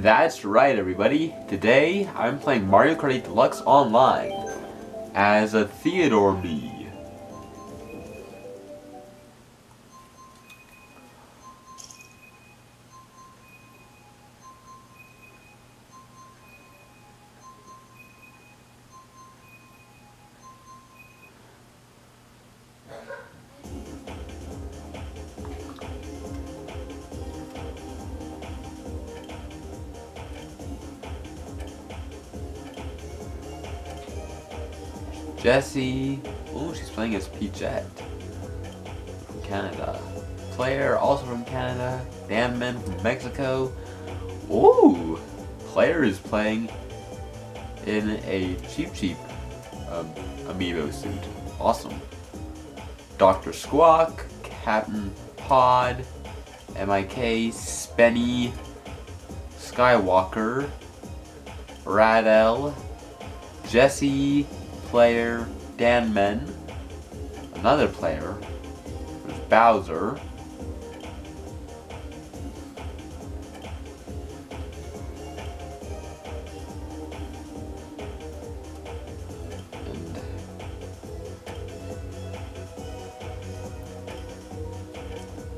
That's right, everybody. Today, I'm playing Mario Kart 8 Deluxe Online as a Theodore Mii. Jessie. Oh, she's playing as Peachette. From Canada. Player, also from Canada. Dan Men from Mexico. Ooh! Player is playing in a Cheep Cheep um, amiibo suit. Awesome. Dr. Squawk, Captain Pod, MIK, Spenny, Skywalker, Radel, Jesse, player, Dan Men. Another player, there's Bowser.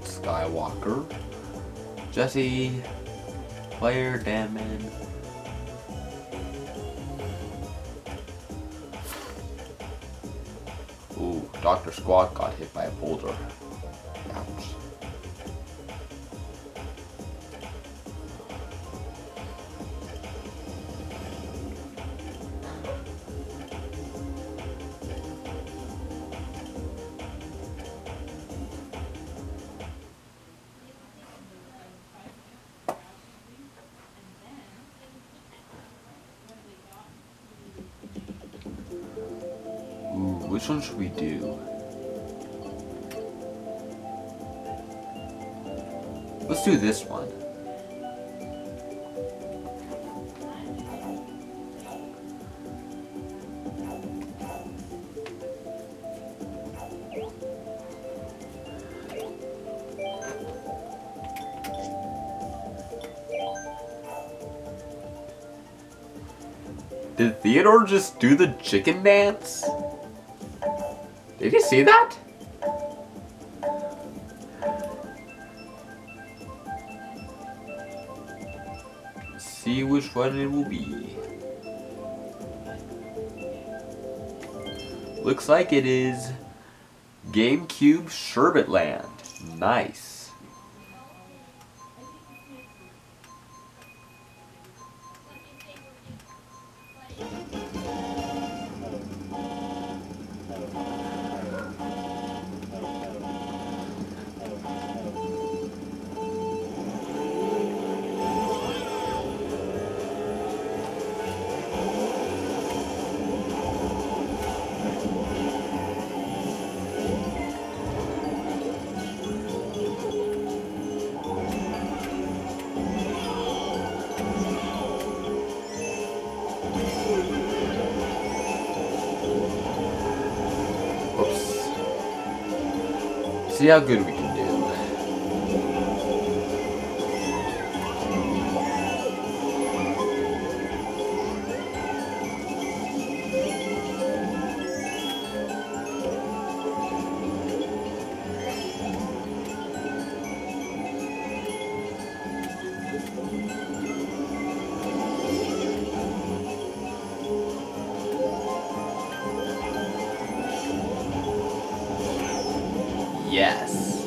Skywalker. Jesse, player, Dan Dr. Squawk got hit by a boulder. Which one should we do? Let's do this one. Did Theodore just do the chicken dance? Did you see that? See which one it will be. Looks like it is GameCube Sherbet Land. Nice. Oops. See how good Yes.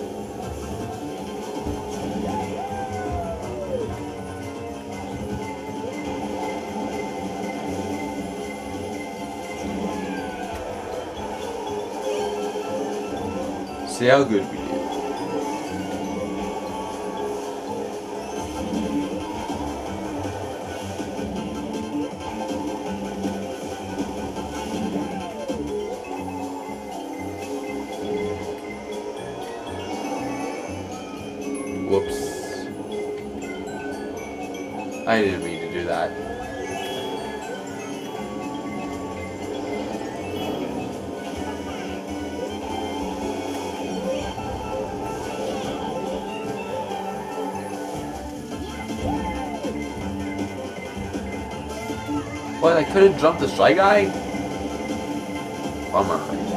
See how good we I didn't mean to do that. What, I couldn't jump the shy guy? Bummer.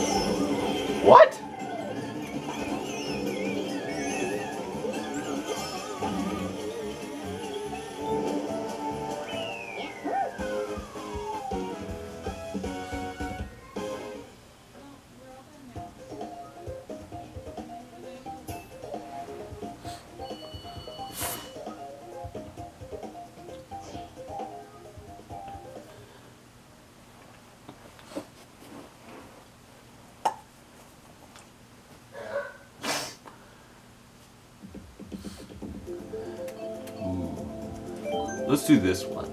Let's do this one.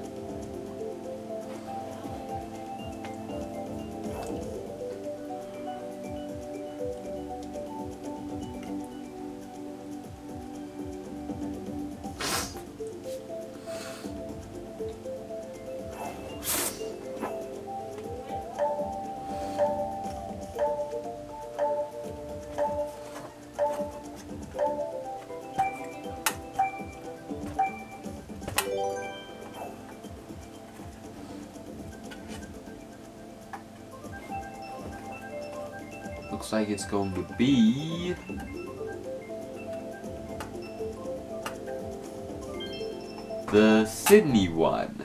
Looks like it's going to be... The Sydney one.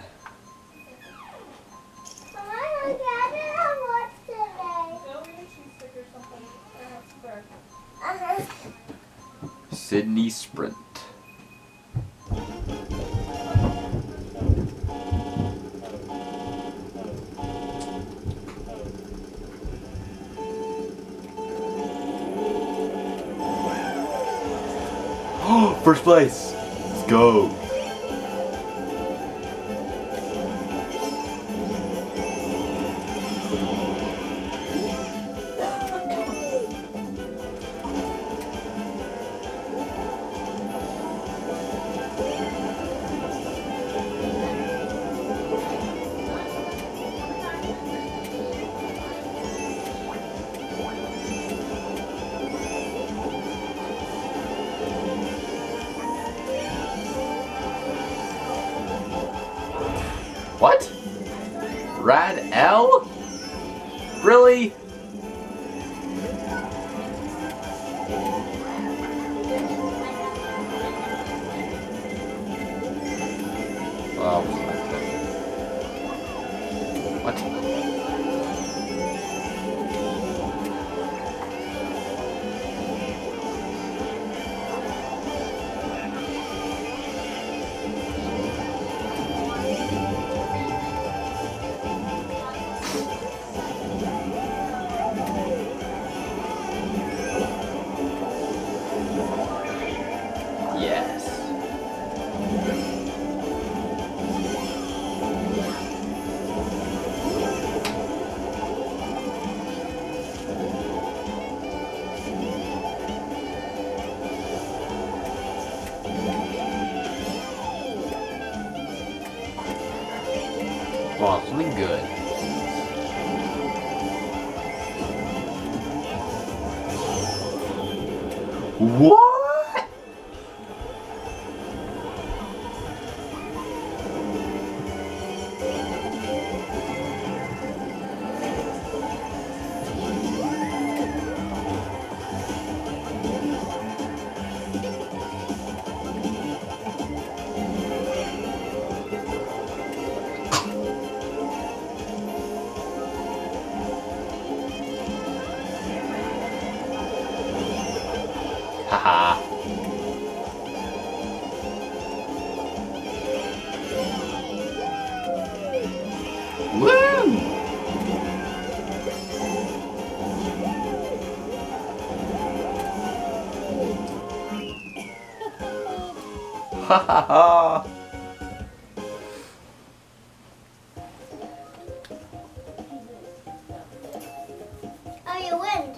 Sydney Sprint. First place! Let's go! Música What? oh, you win.